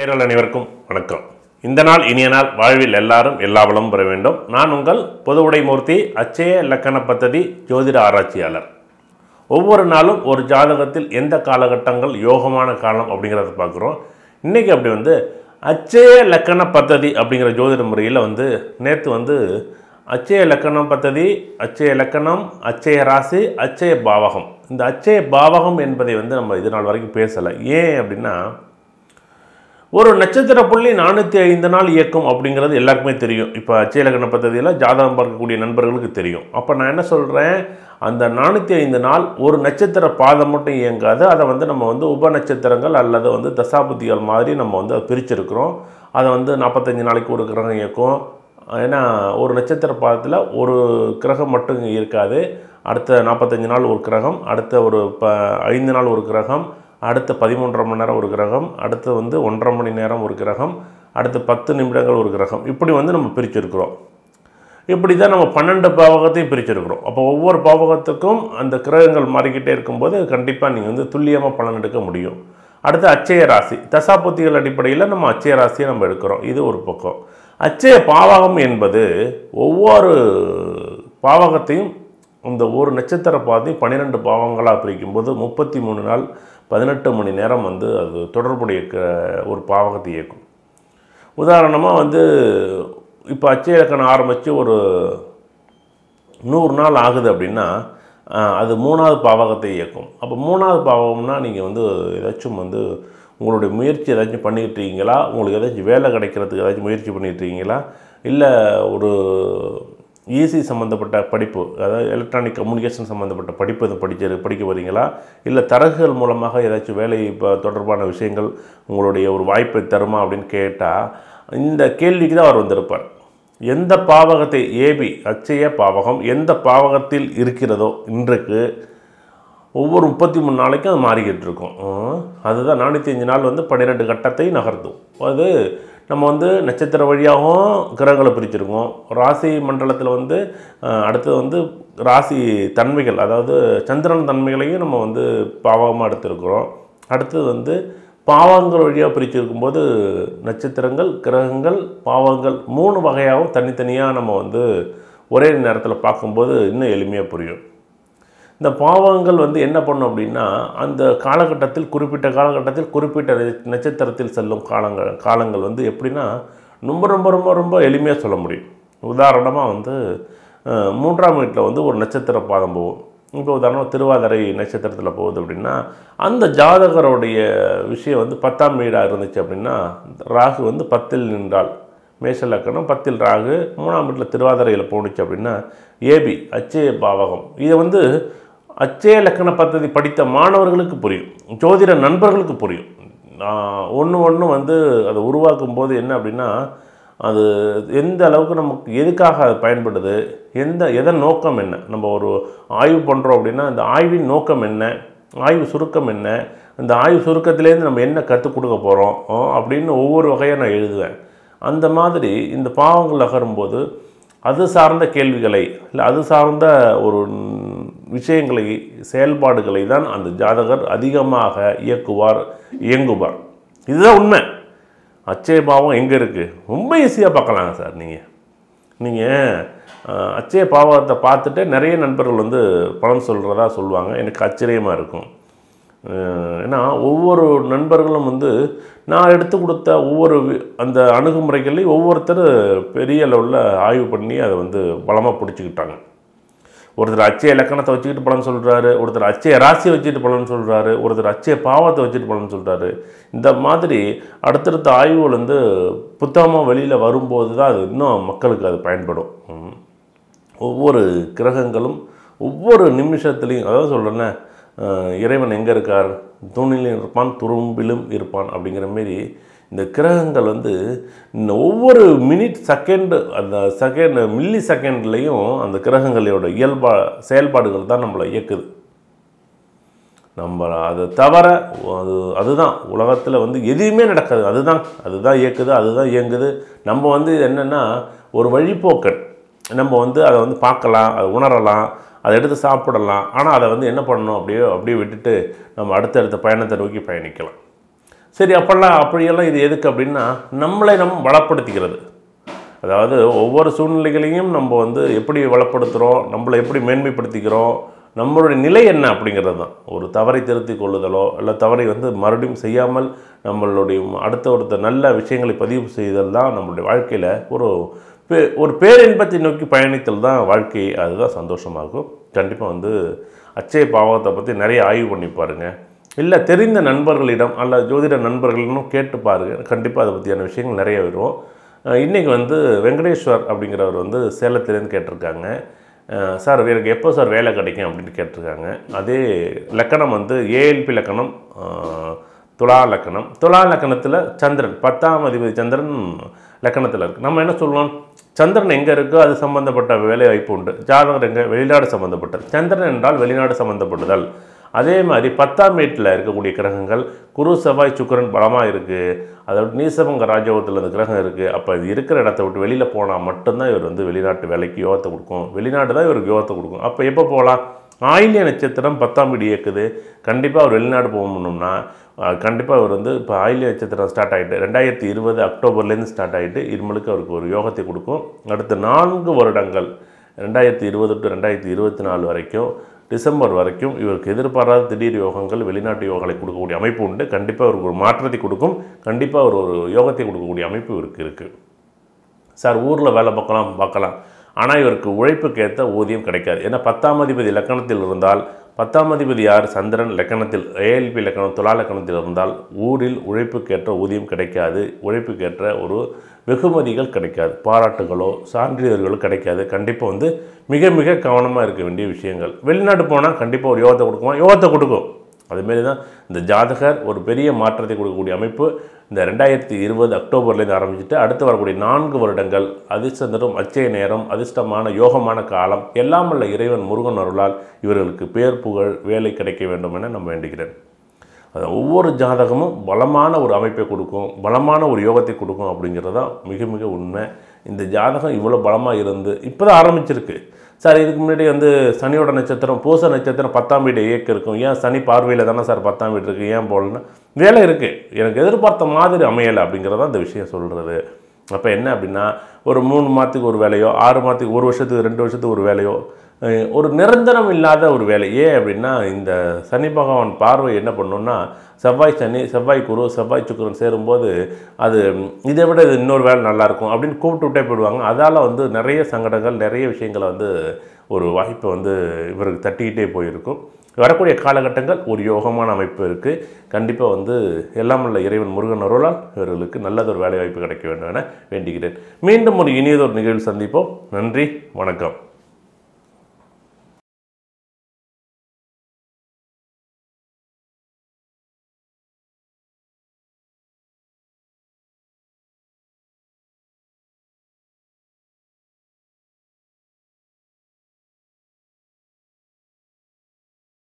Barrel அனைவருக்கும் வணக்கம். இந்த நாள் இனிய நாள். வாழ்வில் எல்லாரும் எல்லா வளமும் பெற வேண்டும். நான் உங்கள் பொது உடைமூர்த்தி அச்சய இலக்கண பத்ததி ஜோதிட ஆராய்ச்சியாளர். ஒவ்வொரு நாளும் ஒரு ஜாதகத்தில் எந்த காலகட்டங்கள் யோகமான காலம் அப்படிங்கிறத பார்க்குறோம். இன்றைக்கி அப்படி வந்து அச்சய லக்கண பத்ததி அப்படிங்கிற ஜோதிட முறையில் வந்து நேற்று வந்து அச்சய லக்கணம் பத்ததி அச்சய லக்கணம் அச்சய ராசி அச்சய பாவகம். இந்த அச்சய பாவகம் என்பதை வந்து நம்ம இது நாள் வரைக்கும் பேசலை. ஏன் அப்படின்னா ஒரு நட்சத்திர புள்ளி நானூற்றி ஐந்து நாள் இயக்கும் அப்படிங்கிறது எல்லாருக்குமே தெரியும். இப்போ அச்சயலக்கண பத்ததியில் ஜாதகம் பார்க்கக்கூடிய நண்பர்களுக்கு தெரியும். அப்போ நான் என்ன சொல்கிறேன் அந்த நானூற்றி ஐந்து நாள் ஒரு நட்சத்திர பாதம் மட்டும் இயங்காது. அதை வந்து நம்ம வந்து உப நட்சத்திரங்கள் அல்லது வந்து தசாபுத்திகள் மாதிரி நம்ம வந்து அதை பிரிச்சிருக்கிறோம். அதை வந்து நாற்பத்தஞ்சு நாளைக்கு ஒரு கிரகம் இயக்கும். ஏன்னா ஒரு நட்சத்திர பாதத்தில் ஒரு கிரகம் மட்டும் இருக்காது அடுத்த நாற்பத்தஞ்சு நாள் ஒரு கிரகம் அடுத்த ஒரு ப ஐந்து நாள் ஒரு கிரகம் அடுத்த பதிமூன்றரை மணி நேரம் ஒரு கிரகம் அடுத்து வந்து ஒன்றரை மணி நேரம் ஒரு கிரகம் அடுத்து பத்து நிமிடங்கள் ஒரு கிரகம். இப்படி வந்து நம்ம பிரிச்சிருக்கிறோம். இப்படி தான் நம்ம பன்னெண்டு பாவகத்தையும் பிரிச்சிருக்கிறோம். அப்போ ஒவ்வொரு பாவகத்துக்கும் அந்த கிரகங்கள் மாறிக்கிட்டே இருக்கும்போது கண்டிப்பாக நீங்கள் வந்து துல்லியமாக பலன் எடுக்க முடியும். அடுத்து அச்சய ராசி. தசாபுத்திகள் அடிப்படையில் நம்ம அச்சய ராசியை நம்ம எடுக்கிறோம். இது ஒரு பக்கம். அச்சய பாவகம் என்பது ஒவ்வொரு பாவகத்தையும் இந்த ஒரு நட்சத்திர பாதி பன்னிரெண்டு பாவங்களாக பிரிக்கும்போது முப்பத்தி மூணு நாள் பதினெட்டு மணி நேரம் வந்து அது தொடர்புடைய க- ஒரு பாவகத்தை இயக்கும். உதாரணமாக வந்து இப்போ அச்சய இலக்கணம் ஆரம்பித்து ஒரு நூறு நாள் ஆகுது அப்படின்னா அது மூணாவது பாவகத்தை இயக்கும். அப்போ மூணாவது பாவகம்னா நீங்கள் வந்து ஏதாச்சும் வந்து உங்களுடைய முயற்சி ஏதாச்சும் பண்ணிக்கிட்டு இருக்கீங்களா உங்களுக்கு ஏதாச்சும் வேலை கிடைக்கிறதுக்கு ஏதாச்சும் முயற்சி பண்ணிகிட்டு இருக்கீங்களா இல்லை ஒரு ஈசி சம்மந்தப்பட்ட படிப்பு அதாவது எலக்ட்ரானிக் கம்யூனிகேஷன் சம்மந்தப்பட்ட படிப்பு எதுவும் படிச்சு படிக்க வரீங்களா இல்லை தரகுகள் மூலமாக ஏதாச்சும் வேலை இப்போ தொடர்பான விஷயங்கள் உங்களுடைய ஒரு வாய்ப்பை தருமா அப்படின்னு கேட்டால் இந்த கேள்விக்கு தான் அவர் வந்திருப்பார். எந்த பாவகத்தை ஏபி அச்சய பாவகம் எந்த பாவகத்தில் இருக்கிறதோ இன்றைக்கு ஒவ்வொரு முப்பத்தி மூணு நாளைக்கும் அது மாறிக்கிட்டு இருக்கும். அதுதான் நானூற்றி அஞ்சு நாள் வந்து பன்னிரெண்டு கட்டத்தை நகர்த்தும். அது நம்ம வந்து நட்சத்திர வழியாகவும் கிரகங்களை பிரிச்சிருக்கோம். ராசி மண்டலத்தில் வந்து அடுத்தது வந்து ராசி தன்மைகள் அதாவது சந்திரன் தன்மைகளையும் நம்ம வந்து பாவமாக எடுத்திருக்கிறோம். அடுத்தது வந்து பாவங்கள் வழியாக பிரிச்சிருக்கும்போது நட்சத்திரங்கள் கிரகங்கள் பாவங்கள் மூணு வகையாகவும் தனித்தனியாக நம்ம வந்து ஒரே நேரத்தில் பார்க்கும்போது இன்னும் எளிமையாக புரியும். இந்த பாவங்கள் வந்து என்ன பண்ணும் அப்படின்னா அந்த காலகட்டத்தில் குறிப்பிட்ட காலகட்டத்தில் குறிப்பிட்ட நட்சத்திரத்தில் செல்லும் காலங்கள் காலங்கள் வந்து எப்படின்னா ரொம்ப ரொம்ப ரொம்ப ரொம்ப எளிமையாக சொல்ல முடியும். உதாரணமாக வந்து மூன்றாம் வீட்டில் வந்து ஒரு நட்சத்திர பாதம் போகும். இப்போ உதாரணம் திருவாதிரை நட்சத்திரத்தில் போகுது அப்படின்னா அந்த ஜாதகருடைய விஷயம் வந்து பத்தாம் வீடாக இருந்துச்சு அப்படின்னா ராகு வந்து பத்தில் நின்றால் மேஷ லக்கணம் பத்தில் ராகு மூணாம் வீட்டில் திருவாதிரையில் போணுச்சு அப்படின்னா ஏபி அச்சய பாவகம். இதை வந்து அச்சய லக்கண பத்ததி படித்த மாணவர்களுக்கு புரியும். ஜோதிட நண்பர்களுக்கு புரியும். ஒன்று ஒன்று வந்து அதை உருவாக்கும் போது என்ன அப்படின்னா அது எந்த அளவுக்கு நமக்கு எதுக்காக அது பயன்படுது? எந்த எதன் நோக்கம் என்ன? நம்ம ஒரு ஆய்வு பண்ணுறோம் அப்படின்னா அந்த ஆய்வின் நோக்கம் என்ன? ஆய்வு சுருக்கம் என்ன? அந்த ஆய்வு சுருக்கத்திலேருந்து நம்ம என்ன கற்றுக் கொடுக்க போகிறோம் அப்படின்னு ஒவ்வொரு வகையாக நான் எழுதுவேன். அந்த மாதிரி இந்த பாவங்கள் நகரும்போது அது சார்ந்த கேள்விகளை இல்லை அது சார்ந்த ஒரு விஷயங்களை செயல்பாடுகளை தான் அந்த ஜாதகர் அதிகமாக இயக்குவார் இயங்குவார். இதுதான் உண்மை. அச்சய பாவம் எங்கே இருக்குது ரொம்ப ஈஸியாக பார்க்கலாங்க சார் நீங்கள் நீங்கள் அச்சய பாவத்தை பார்த்துட்டு நிறைய நண்பர்கள் வந்து பணம் சொல்கிறதா சொல்லுவாங்க. எனக்கு ஆச்சரியமாக இருக்கும். ஏன்னா ஒவ்வொரு நண்பர்களும் வந்து நான் எடுத்து கொடுத்த ஒவ்வொரு வி- அந்த அணுகுமுறைகளையும் ஒவ்வொருத்தர் பெரிய அளவில் ஆய்வு பண்ணி அதை வந்து பலமாக பிடிச்சிக்கிட்டாங்க. ஒருத்தர் அச்சய இலக்கணத்தை வச்சுக்கிட்டு பலன் சொல்கிறாரு ஒருத்தர் அச்சய ராசியை வச்சுட்டு பலன் சொல்கிறாரு ஒருத்தர் அச்சய பாவத்தை வச்சுட்டு பலன் சொல்கிறாரு இந்த மாதிரி அடுத்தடுத்த ஆய்வுகள் வந்து புத்தகமாக வெளியில் வரும்போது தான் அது இன்னும் மக்களுக்கு அது பயன்படும். ஒவ்வொரு கிரகங்களும் ஒவ்வொரு நிமிஷத்துலையும் அதாவது சொல்கிறேன்னே இறைவன் எங்கே இருக்கார்? தூணிலும் இருப்பான் துரும்பிலும் இருப்பான் அப்படிங்கிற மாரி இந்த கிரகங்கள் வந்து இந்த ஒவ்வொரு மினிட் செகண்டு அந்த செகண்ட் மில்லி செகண்ட்லேயும் அந்த கிரகங்களோட இயல்பா செயல்பாடுகள் தான் நம்மளை இயக்குது. நம்ம அதை தவிர அது அதுதான். உலகத்தில் வந்து எதுவுமே நடக்காது. அதுதான். அதுதான் இயக்குது அதுதான் இயங்குது. நம்ம வந்து என்னென்னா ஒரு வழிப்போக்கன் நம்ம வந்து அதை வந்து பார்க்கலாம் அதை உணரலாம் அதை எடுத்து சாப்பிடலாம். ஆனால் அதை வந்து என்ன பண்ணணும்? அப்படியே அப்படியே விட்டுட்டு நம்ம அடுத்தடுத்த பயணத்தை நோக்கி பயணிக்கலாம். சரி அப்போல்லாம் அப்படியெல்லாம் இது எதுக்கு அப்படின்னா நம்மளை நம் வளப்படுத்திக்கிறது. அதாவது ஒவ்வொரு சூழ்நிலைகளையும் நம்ம வந்து எப்படி வளப்படுத்துகிறோம் நம்மளை எப்படி மேன்மைப்படுத்திக்கிறோம் நம்மளுடைய நிலை என்ன அப்படிங்கிறது தான். ஒரு தவறை திருத்திக் கொள்ளுதலோ இல்லை தவறை வந்து மறுபடியும் செய்யாமல் நம்மளுடைய அடுத்த ஒருத்த நல்ல விஷயங்களை பதிவு செய்தல் தான் நம்மளுடைய வாழ்க்கையில் ஒரு பே- ஒரு பேரின்பத்தை நோக்கி பயணித்தல் தான் வாழ்க்கை அதுதான் சந்தோஷமாகும். கண்டிப்பாக வந்து அச்சய பாவத்தை பற்றி நிறைய ஆய்வு பண்ணி பாருங்க இல்லை தெரிந்த நண்பர்களிடம் அல்ல ஜோதிட நண்பர்களிடம் கேட்டு பாருங்கள் கண்டிப்பாக அதை பற்றியான விஷயங்கள் நிறைய வரும். இன்றைக்கி வந்து வெங்கடேஸ்வர் அப்படிங்கிறவர் வந்து சேலத்துலேருந்து கேட்டிருக்காங்க. சார் எனக்கு எப்போ சார் வேலை கிடைக்கும் அப்படின்னு கேட்டிருக்காங்க. அதே லக்கணம் வந்து ஏஎல்பி லக்கணம் துலா லக்கணம். துலா லக்கணத்தில் சந்திரன் பத்தாம் அதிபதி சந்திரன் லக்கணத்தில் இருக்குது நம்ம என்ன சொல்லுவோம்? சந்திரன் எங்கே இருக்கோ? அது சம்மந்தப்பட்ட வேலை வாய்ப்பு உண்டு. ஜாதகர் எங்கே? வெளிநாடு சம்மந்தப்பட்டது சந்திரன் என்றால் வெளிநாடு சம்பந்தப்பட்டதல் அதே மாதிரி பத்தாம் வீட்டில் இருக்கக்கூடிய கிரகங்கள் குரு செவ்வாய் சுக்கிரன் பலமாக இருக்குது அதோட நீசபங்க ராஜயோகத்தில் அந்த கிரகம் இருக்குது அப்போ இது இருக்கிற இடத்த விட்டு வெளியில் போனால் மட்டும்தான் இவர் வந்து வெளிநாட்டு வேலைக்கு யோகத்தை கொடுக்கும். வெளிநாடு தான் இவருக்கு யோகத்தை கொடுக்கும். அப்போ எப்போ போகலாம் ஆயில்ய நட்சத்திரம் பத்தாம் வீடு இயக்குது. கண்டிப்பாக அவர் வெளிநாடு போகணும்னா கண்டிப்பாக அவர் வந்து இப்போ ஆயில்ய நட்சத்திரம் ஸ்டார்ட் ஆகிட்டு ரெண்டாயிரத்தி இருபது அக்டோபர்லேருந்து ஸ்டார்ட் ஆகிட்டு இருமலுக்கு அவருக்கு ஒரு யோகத்தை கொடுக்கும். அடுத்த நான்கு வருடங்கள் ரெண்டாயிரத்தி இருபது டு ரெண்டாயிரத்தி இருபத்தி நாலு வரைக்கும் டிசம்பர் வரைக்கும் இவருக்கு எதிர்பாராத திடீர் யோகங்கள் வெளிநாட்டு யோகங்களை கொடுக்கக்கூடிய அமைப்பு உண்டு. கண்டிப்பாக அவருக்கு ஒரு மாற்றத்தை கொடுக்கும். கண்டிப்பாக அவர் ஒரு யோகத்தை கொடுக்கக்கூடிய அமைப்பு இவருக்கு இருக்குது சார் ஊரில் வேலை பார்க்கலாம் பார்க்கலாம். ஆனால் இவருக்கு உழைப்புக்கு ஏற்ற ஊதியம் கிடைக்காது. ஏன்னா பத்தாம் அதிபதி லக்கணத்தில் இருந்தால் பத்தாம் அதிபதி யார்? சந்திரன் லக்கணத்தில் ஏஎல்பி லக்கணம் துலா லக்கணத்தில் இருந்தால் ஊரில் உழைப்புக்கேற்ற ஊதியம் கிடைக்காது. உழைப்புக்கேற்ற ஒரு வெகுமதிகள் கிடைக்காது. பாராட்டுகளோ சான்றிதழ்களோ கிடைக்காது. கண்டிப்பாக வந்து மிக மிக கவனமாக இருக்க வேண்டிய விஷயங்கள். வெளிநாடு போனால் கண்டிப்பாக ஒரு யோகத்தை கொடுக்குமா? யோகத்தை கொடுக்கும். அதுமாரி தான் இந்த ஜாதகர் ஒரு பெரிய மாற்றத்தை கொடுக்கக்கூடிய அமைப்பு இந்த ரெண்டாயிரத்தி இருபது அக்டோபர்லேருந்து ஆரம்பிச்சுட்டு அடுத்து வரக்கூடிய நான்கு வருடங்கள் அதிர்ஷ்டம் அச்சய நேரம் அதிர்ஷ்டமான யோகமான காலம் எல்லாம் வல்ல இறைவன் முருகன் அருளால் இவர்களுக்கு பேர் புகழ் வேலை கிடைக்க வேண்டும் என நம்ம வேண்டுகிறேன். அது ஒவ்வொரு ஜாதகமும் பலமான ஒரு அமைப்பை கொடுக்கும் பலமான ஒரு யோகத்தை கொடுக்கும் அப்படிங்கிறது தான் மிக மிக உண்மை. இந்த ஜாதகம் இவ்வளோ பலமாக இருந்து இப்போ தான் ஆரம்பிச்சிருக்கு. சார் இதுக்கு முன்னாடி வந்து சனியோட நட்சத்திரம் பூச நட்சத்திரம் பத்தாம் வீடு இயக்கம் இருக்கும். ஏன் சனி பார்வையில் தானே சார் பத்தாம் வீடு இருக்குது ஏன் போகலன்னா? வேலை இருக்குது எனக்கு எதிர்பார்த்த மாதிரி அமையலை அப்படிங்கிறத இந்த விஷயம் சொல்கிறது அப்போ என்ன அப்படின்னா ஒரு மூணு மாதத்துக்கு ஒரு வேலையோ ஆறு மாதத்துக்கு ஒரு வருஷத்துக்கு ரெண்டு வருஷத்துக்கு ஒரு வேலையோ ஒரு நிரந்தரம் இல்லாத ஒரு வேலை. ஏன் அப்படின்னா இந்த சனி பகவான் பார்வை என்ன பண்ணுன்னா செவ்வாய் சனி செவ்வாய் குரு செவ்வாய் சுக்கரன் சேரும்போது அது இதை விட இது இன்னொரு வேலை நல்லாயிருக்கும் அப்படின்னு கூப்பிட்டு விட்டே போயிடுவாங்க. அதால் வந்து நிறைய சங்கடங்கள் நிறைய விஷயங்களை வந்து ஒரு வாய்ப்பை வந்து இவருக்கு தட்டிக்கிட்டே போயிருக்கும். வரக்கூடிய காலகட்டங்கள் ஒரு யோகமான அமைப்பு இருக்குது கண்டிப்பாக வந்து எல்லாம் உள்ள இறைவன் முருகன் அருளால் இவர்களுக்கு நல்லதொரு வேலைவாய்ப்பு கிடைக்க வேண்டும் என வேண்டுகிறேன். மீண்டும் ஒரு இனியதொரு நிகழ்வு சந்திப்போம். நன்றி வணக்கம்.